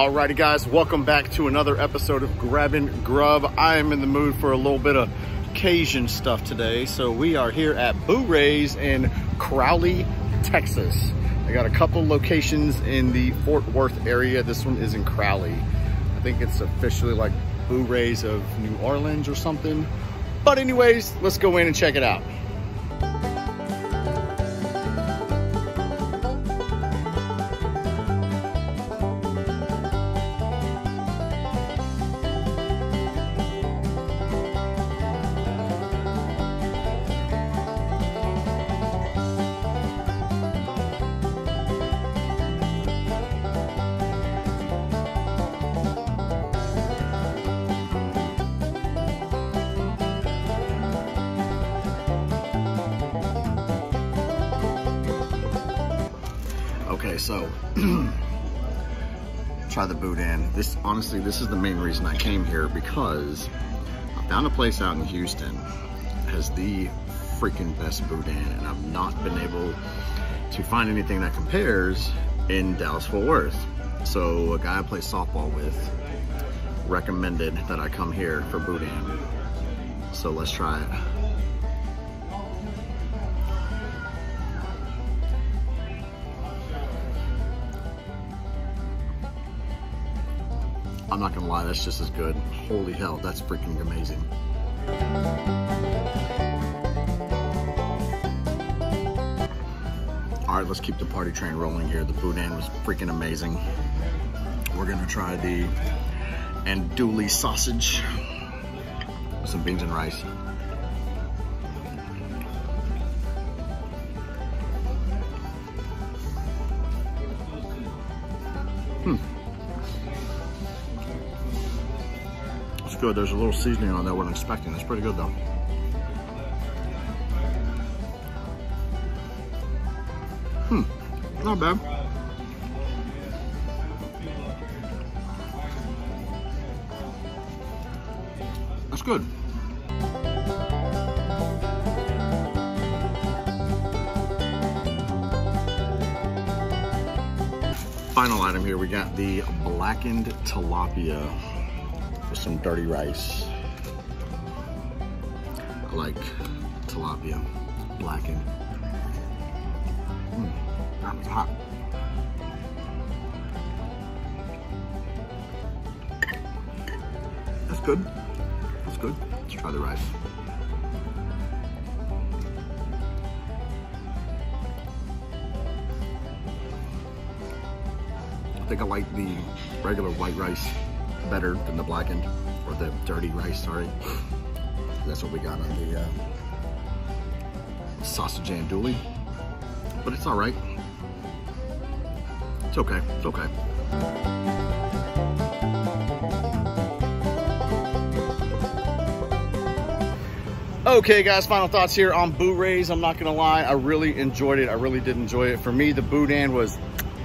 Alrighty guys, welcome back to another episode of Grabbing Grub. I am in the mood for a little bit of Cajun stuff today. So we are here at Boo Ray's in Crowley, Texas. I got a couple locations in the Fort Worth area. This one is in Crowley. I think it's officially like Boo Ray's of New Orleans or something. But anyways, let's go in and check it out. Okay, so try the boudin. This honestly, this is the main reason I came here because I found a place out in Houston has the freaking best boudin, and I've not been able to find anything that compares in Dallas Fort Worth. So a guy I play softball with recommended that I come here for boudin. So let's try it. I'm not gonna lie, that's just as good. Holy hell, that's freaking amazing. All right, let's keep the party train rolling here. The boudin was freaking amazing. We're gonna try the andouille sausage with some beans and rice. Hmm. Good. There's a little seasoning on there what I'm expecting. It's pretty good though. Hmm, not bad. That's good. Final item here, we got the blackened tilapia with some dirty rice. I like tilapia, blackened. Mm, that was hot. That's good. That's good. Let's try the rice. I think I like the regular white rice better than the blackened or the dirty rice, sorry. That's what we got on the uh, sausage andouille, but it's all right. It's okay, it's okay. Okay guys, final thoughts here on Boo Ray's. I'm not gonna lie, I really enjoyed it. I really did enjoy it. For me, the boudin was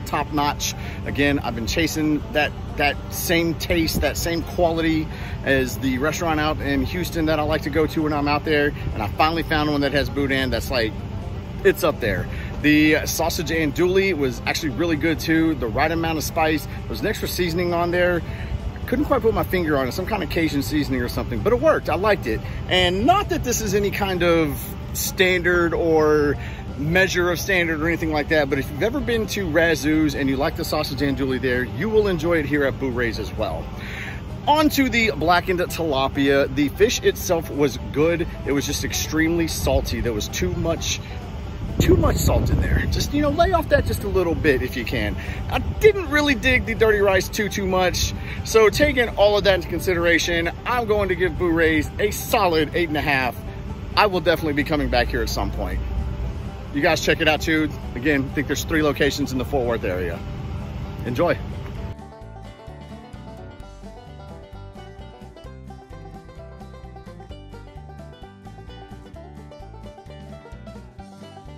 top notch. Again, I've been chasing that that same taste, that same quality as the restaurant out in Houston that I like to go to when I'm out there. And I finally found one that has boudin that's like, it's up there. The sausage andouille was actually really good too. The right amount of spice. There's an extra seasoning on there. Couldn't quite put my finger on it, some kind of Cajun seasoning or something, but it worked. I liked it. And not that this is any kind of standard or measure of standard or anything like that, but if you've ever been to Razoo's and you like the sausage and andouille there, you will enjoy it here at Boo Ray's as well. On to the blackened tilapia. The fish itself was good. It was just extremely salty. There was too much too much salt in there. Just, you know, lay off that just a little bit if you can. I didn't really dig the dirty rice too, too much. So taking all of that into consideration, I'm going to give Boo Ray's a solid eight and a half. I will definitely be coming back here at some point. You guys check it out too. Again, I think there's three locations in the Fort Worth area. Enjoy.